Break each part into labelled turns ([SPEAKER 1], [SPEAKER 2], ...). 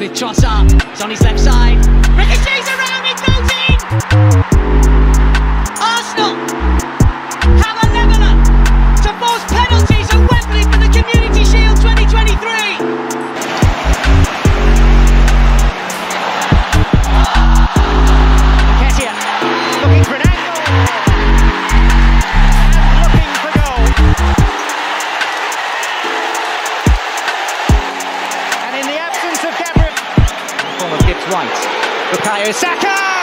[SPEAKER 1] with Trossard. It's on his left side. Ricochets around, it goes in! Gibbs Bukayo Saka!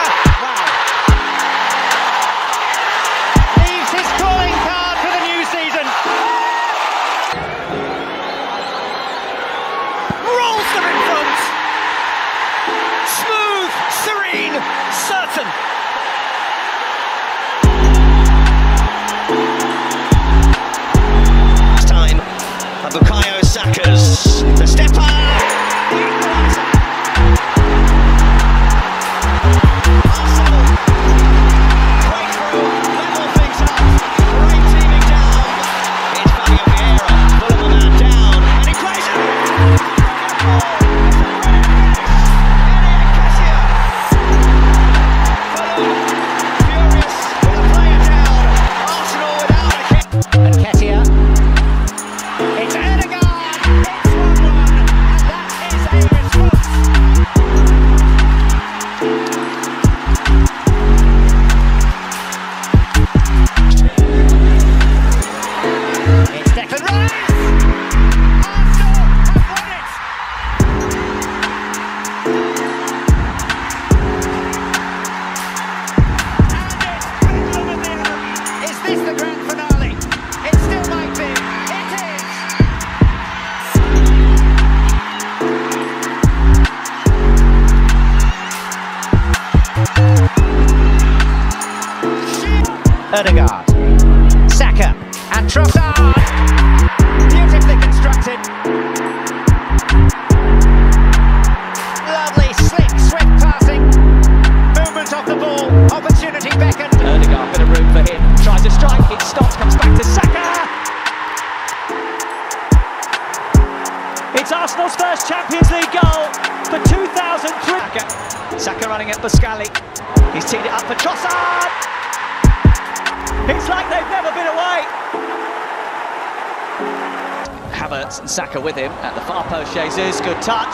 [SPEAKER 1] Havertz and Saka with him at the far post. Jesus, good touch.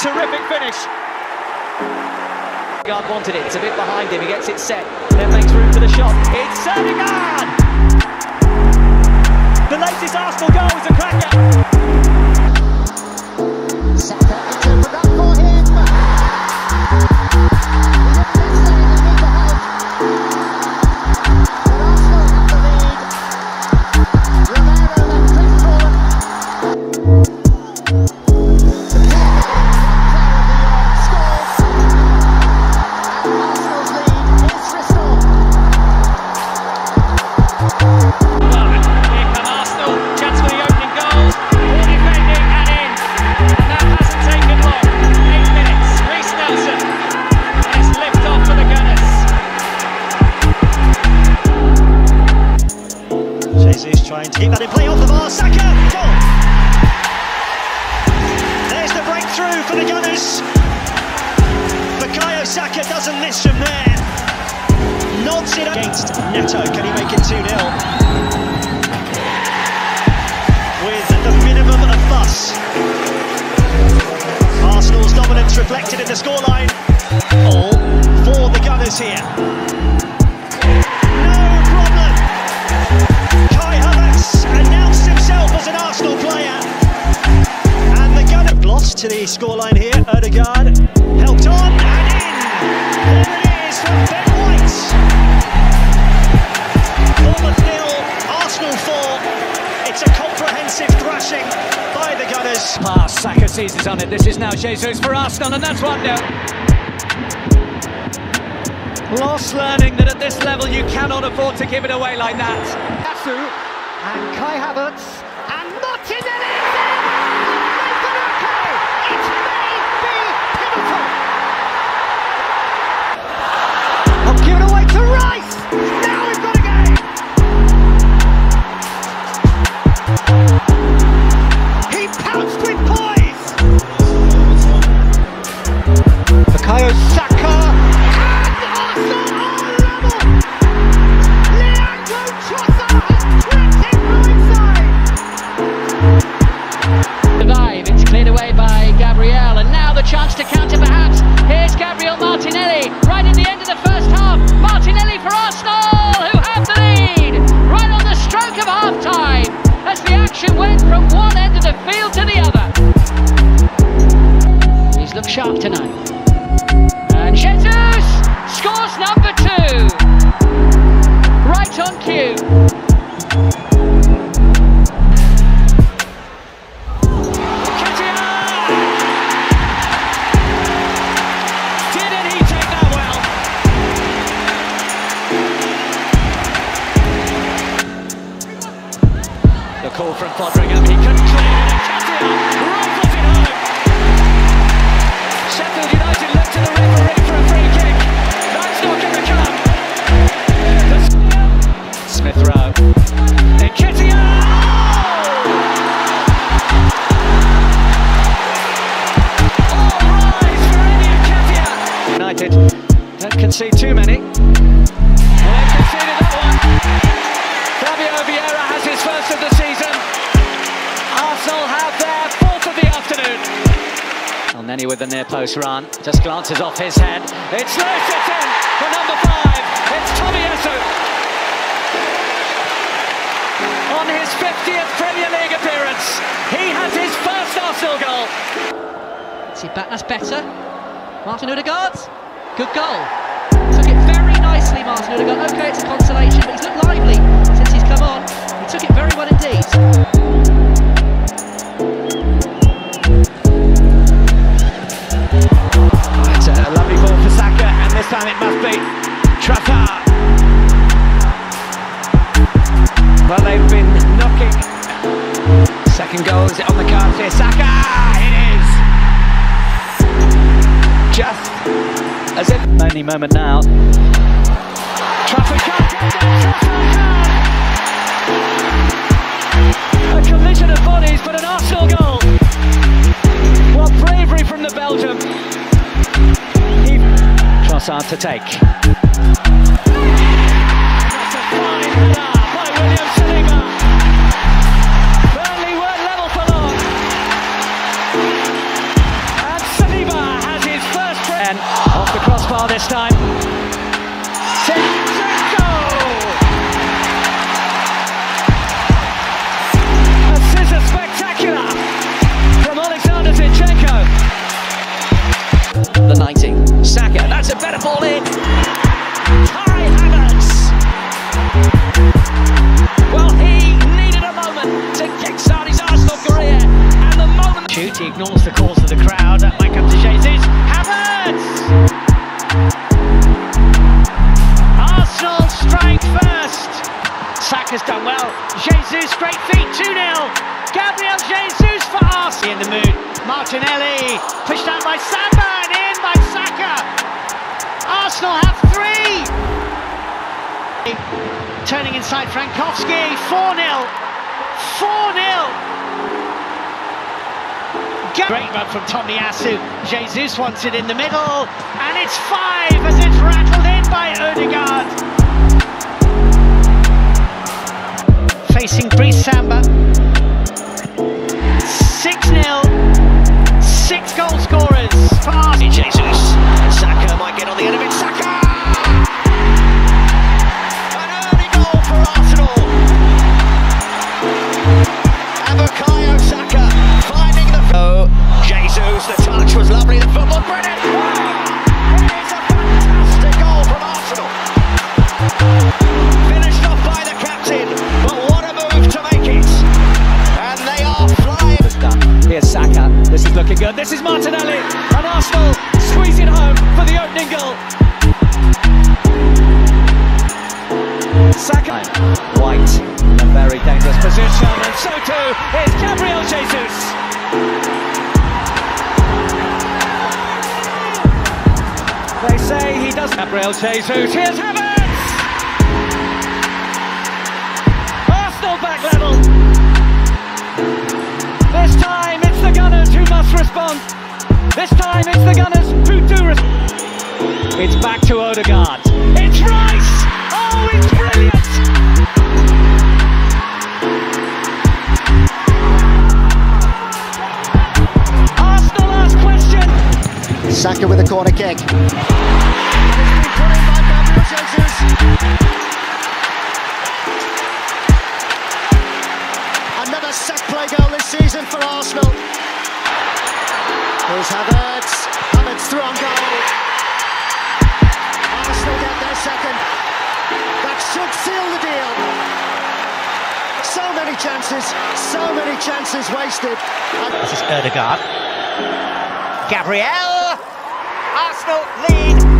[SPEAKER 1] Terrific finish. Guard wanted it. It's a bit behind him. He gets it set. Then makes room for the shot. It's Odegaard! The latest Arsenal goal is a cracker.
[SPEAKER 2] Saka
[SPEAKER 3] doesn't miss from there. Nods it against Neto. Can he make it 2 0? With the minimum of fuss. Arsenal's dominance reflected in the scoreline. All for the Gunners here. No problem. Kai Havertz announced himself as an Arsenal player. And the gunner lost to the scoreline here. Odegaard helped on. There it is from Ben White. Bournemouth nil, Arsenal four. It's a comprehensive thrashing by the Gunners.
[SPEAKER 1] Pass. Saka seizes on it. This is now Jesus for Arsenal, and that's 1 0. Lost learning that at this level you cannot afford to give it away like that.
[SPEAKER 2] Yasu and Kai Havertz
[SPEAKER 4] Went from one end of the field to the other. He's looked sharp tonight. And Jesus scores number two. Right on cue. With the near post run. Just glances off his head. It's loose, it's in for number five. It's Tomiyasu. On his 50th Premier League appearance, he has his first Arsenal goal.
[SPEAKER 5] See back, that's better. Martin Odegaard, good goal. Took it very nicely, Martin Odegaard. Okay, it's a consolation, but he's looked lively since he's come on. He took it very well indeed.
[SPEAKER 4] Time it must be Trafford. Well, they've been knocking. Second goal, is it on the cards here? Saka! It is! Just as if. Only moment now. Trafford can't get there, A collision of bodies, but an Arsenal goal! What bravery from the Belgium! He Trossard to take. Ignores the calls of the crowd. That might come to Jesus. Havertz! Arsenal strike first. Saka's done well. Jesus, great feet, 2 0. Gabriel Jesus for Arsenal. In the mood. Martinelli pushed out by Samba and in by Saka. Arsenal have three. Turning inside Frankowski, 4 0. 4 0. Great run from Tomiyasu. Jesus wants it in the middle, and it's five as it's rattled in by Odegaard. Facing Brice Samba. 6 0. Six goal scorers Arsenal. Jesus. Saka might get on the end of it. Saka! They say he does. Gabriel Jesus. Here's Havertz. Arsenal back level. This time it's the Gunners who must respond. This time it's the Gunners who do respond. It's back to Odegaard. It's Rice! Oh, it's brilliant!
[SPEAKER 6] Saka with a corner kick. Another set play goal this season for Arsenal. Here's Havertz. Havertz through on goal. Arsenal get their second. That should seal the deal. So many chances, so many chances wasted.
[SPEAKER 4] This is Odegaard. Gabriel! Arsenal lead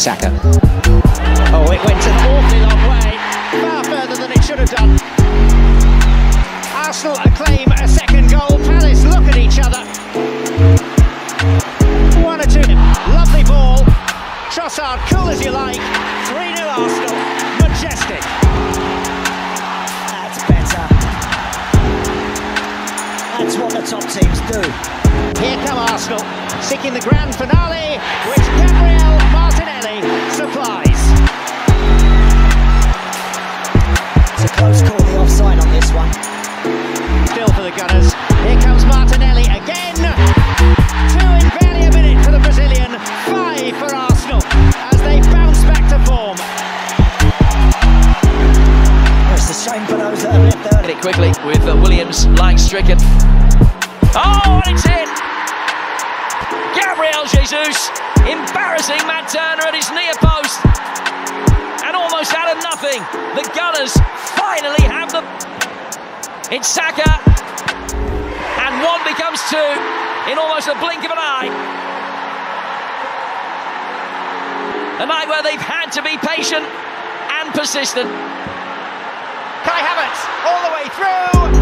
[SPEAKER 7] Saka.
[SPEAKER 4] Oh, it went an awfully long way, far further than it should have done.
[SPEAKER 1] Arsenal claim a second goal. Palace look at each other. One or two. Lovely ball. Trossard, cool as you like. 3 0 Arsenal. Majestic.
[SPEAKER 4] That's what the top teams do.
[SPEAKER 1] Here come Arsenal, seeking the grand finale, which Gabriel Martinelli supplies.
[SPEAKER 4] It's a close call, the offside on this one.
[SPEAKER 1] Still for the Gunners. Here comes Martinelli again. Two in barely a minute for the Brazilian. Five for Arsenal as they bounce back to form.
[SPEAKER 4] It's a shame for those that have left early.
[SPEAKER 7] quickly with uh, Williams lying stricken. Embarrassing Matt Turner at his near post. And almost out of nothing, the Gunners finally have the. It's Saka. And one becomes two in almost a blink of an eye. A night where they've had to be patient and persistent.
[SPEAKER 1] Kai Havertz all the way through.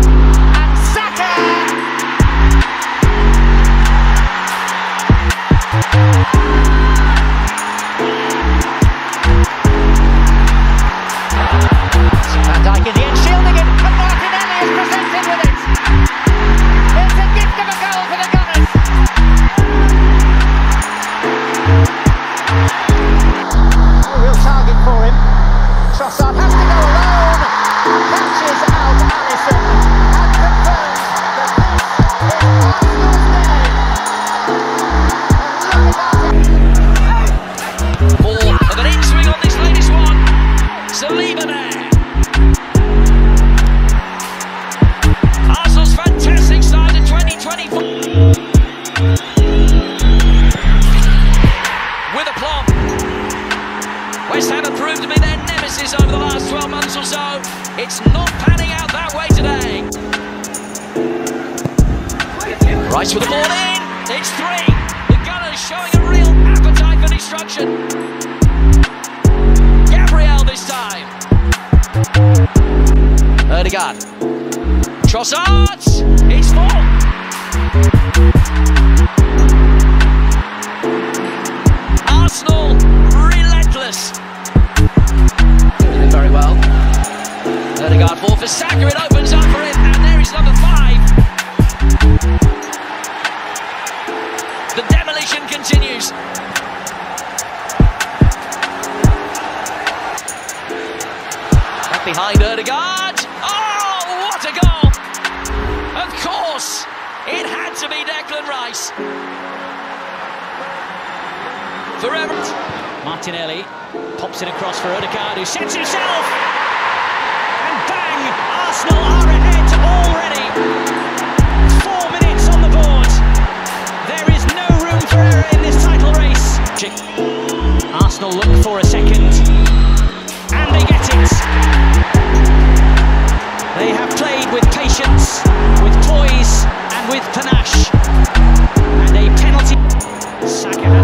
[SPEAKER 7] Rice with the ball in. It's three. The Gunners showing a real appetite for destruction. Gabriel this time. Odegaard. Trossard. It's four. Arsenal relentless. Doing very well. Odegaard ball for Saka. It opens up for him, and there is number five. Demolition continues. Back behind Odegaard. Oh, what a goal! Of course, it had to be Declan Rice. Forever.
[SPEAKER 1] Martinelli pops it across for Odegaard, who sets himself! And bang! Arsenal are ahead already! Arsenal look for a second, and they get it. They have played with patience, with poise, and with panache. And a penalty. Saka